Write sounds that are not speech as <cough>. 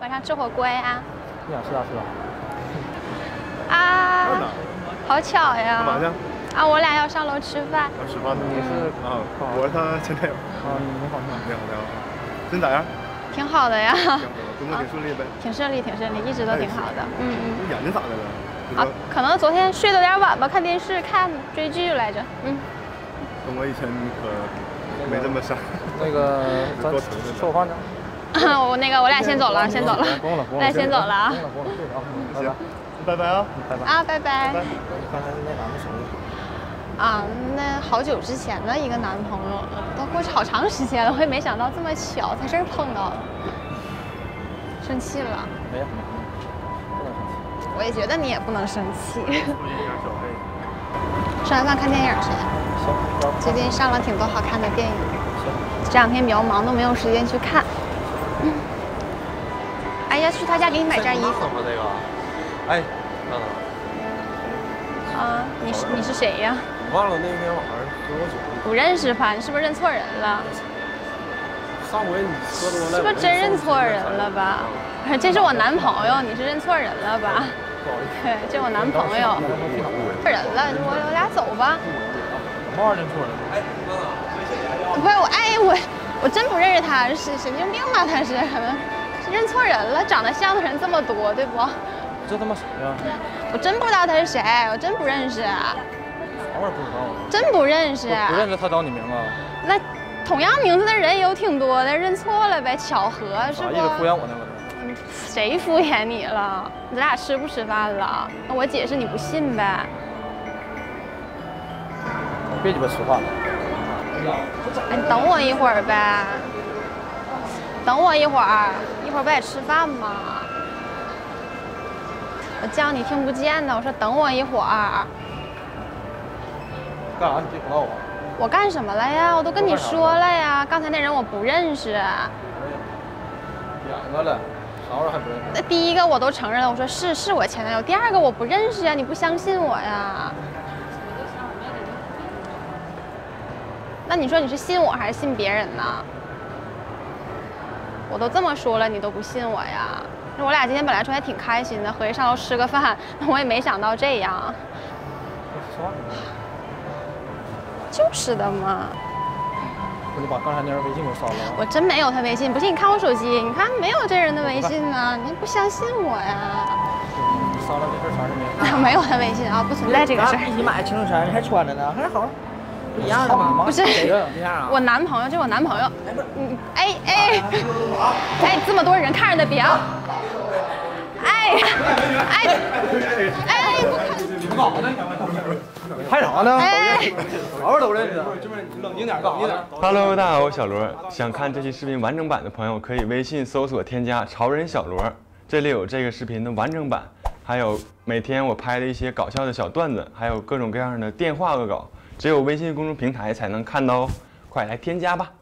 晚上吃火锅呀？你想吃啥吃啥。啊，好巧呀！干嘛去？啊，我俩要上楼吃饭。要吃饭呢？你是啊，我是他前男友。啊，你好，你好，你好，你好。最近咋样？挺好的呀。挺好的，工作挺顺利呗。挺顺利，挺顺利，一直都挺好的。嗯嗯。眼睛咋的了？啊，可能昨天睡得有点晚吧，看电视看追剧来着。嗯。跟我以前可没这么傻。那个，咱吃饭呢。我那个，我俩先走了，先走了。不用了，不用了。我 <laughs> 俩先走了啊。不用了，不用了，对啊，拜拜啊，拜拜。啊，拜拜。刚才那男的谁？啊，那好久之前的一个男朋友了，都过去好长时间了，我也没想到这么巧，在这儿碰到了。生气了？没有，不能生气。我也觉得你也不能生气。吃完饭看电影去。行。最近上了挺多好看的电影。行。这两天比较忙，都没有时间去看。嗯。哎呀，去他家给你买件衣服。这个。哎，等等。啊，你是你是谁呀？忘了那天晚上喝酒。不认识吧？你是不是认错人了？上回你喝多了。是不是真认错人了吧？这是我男朋友，你是认错人了吧？对，这是我男朋友。错人了，我我俩走吧。什么认错人了？哎，不是我，哎我我真不认识他，是神经病吧？他是认错人了，长得像的人这么多，对不？这他妈谁呀？我真不知道他是谁，我真不认识。啥玩意不知道啊？真不认识。不认识他找你名啊？那同样名字的人有挺多的，认错了呗，巧合是不？啥意思？敷衍我呢？谁敷衍你了？咱俩吃不吃饭了？那我解释你不信呗。别鸡巴吃饭了。哎，你等我一会儿呗。等我一会儿，一会儿不得吃饭吗？我叫你听不见呢，我说等我一会儿。干啥？你别不我。我干什么了呀？我都跟你说了呀，刚才那人我不认识。两个了，啥玩意还不认识？那第一个我都承认了，我说是是我前男友。第二个我不认识呀，你不相信我呀？那你说你是信我还是信别人呢？我都这么说了，你都不信我呀？那我俩今天本来说还挺开心的，合计上楼吃个饭，我也没想到这样。就是的嘛。你把刚才那人微信给我删了。我真没有他微信，不信你看我手机，你看没有这人的微信呢，你不相信我呀？你删了这事啥事没？<laughs> 没有他微信啊，不存在这个事儿。你买的青城衫，你还穿着呢，还好。不一样的吗？不是，我男朋友，这是我男朋友。嗯，哎哎，哎，这么多人看着的，别啊！哎哎哎！你们干啥呢？拍啥呢？哎，啥玩意都认识。冷静点，冷静点。Hello，大家好，我小罗。想看这期视频完整版的朋友，可以微信搜索添加“潮人小罗”，这里有这个视频的完整版，还有每天我拍的一些搞笑的小段子，还有各种各样的电话恶搞。只有微信公众平台才能看到哦，快来添加吧！